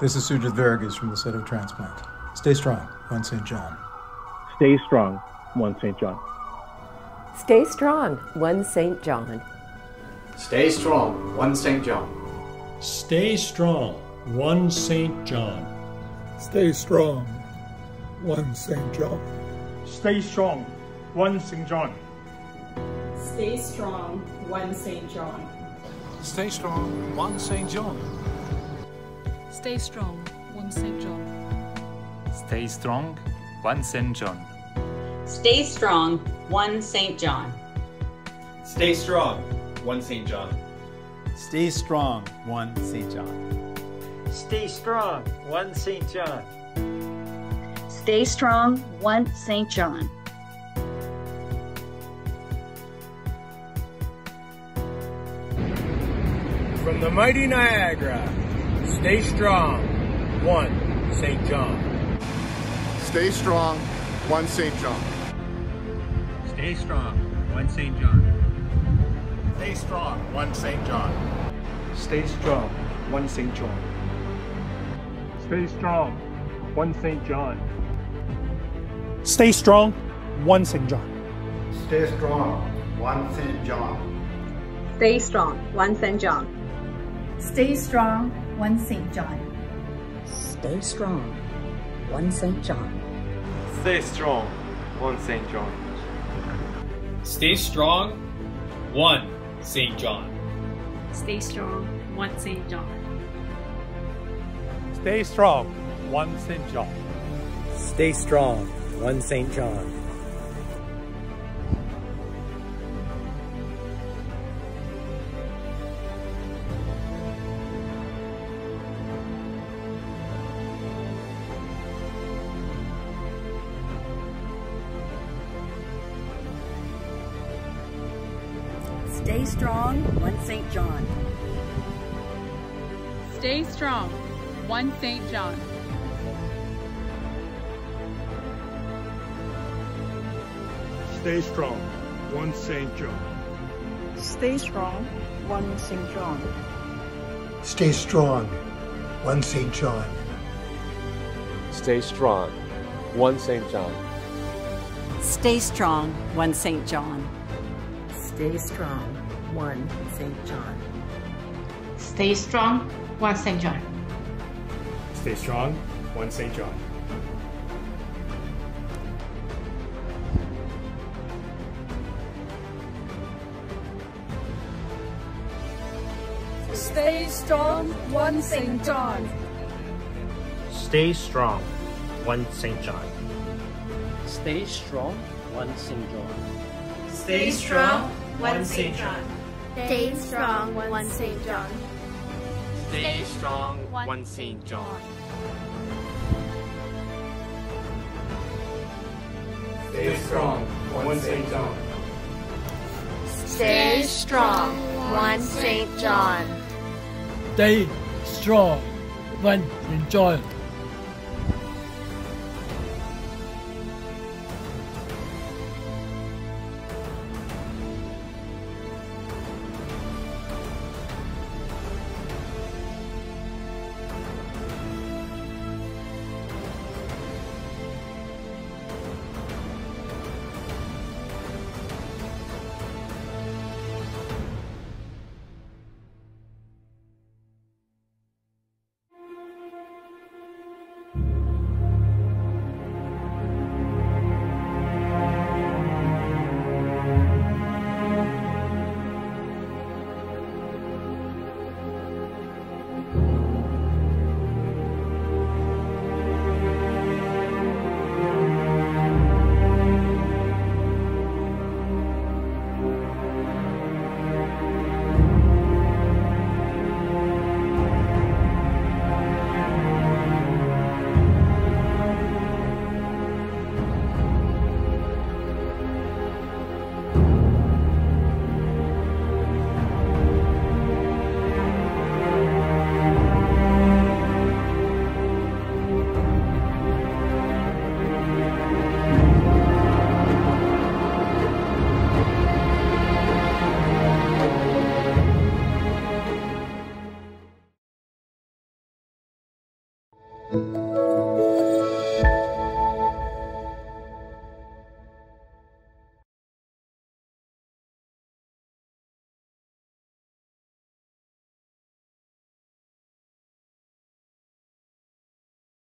This is Sugith Varughese from the set of Transplant. Stay strong, one St. John. Stay strong, one St. John. Stay strong, one St. John. Stay strong, one St. John. Stay strong, one St. John. Stay strong, one St. John. Stay strong, one St. John. Stay strong, one St. John. Stay strong, one St. John. Stay strong, one St. John. Stay strong, one St. John. Stay strong, one St. John. Stay strong, one St. John. Stay strong, one St. John. Stay strong, one St. John. Stay strong, one St. John. From the mighty Niagara, stay strong, one St. John. Stay strong, one St. John. Stay strong, one St. John. Stay strong, one St. John. Stay strong, one St. John. Stay strong, one St. John. Stay strong, one St. John. Stay strong, one St. John. Stay strong, one St. John. Stay strong, one St. John. Stay strong, one St. John. Stay strong, one St. John. Stay strong, one St. John. Stay strong, one St. John. Stay strong, one St. John. Stay strong, one St. John. Stay strong, one St. John. Stay strong, one St. John. Stay strong, one St. John. Stay strong, one St. John. Stay strong, one St. John. Stay strong, one St. John. Stay strong, one St. John. Stay strong, one St. John. Stay strong, one St. John. Stay strong, one St. John. Stay strong, one St. John. Stay strong, one St. John. Stay strong, one St. John. Stay strong, one St. John. Stay strong, one St. John. Stay strong, one St. John. Stay strong, one St. John. Stay strong, one St. John. Stay strong, one St. John.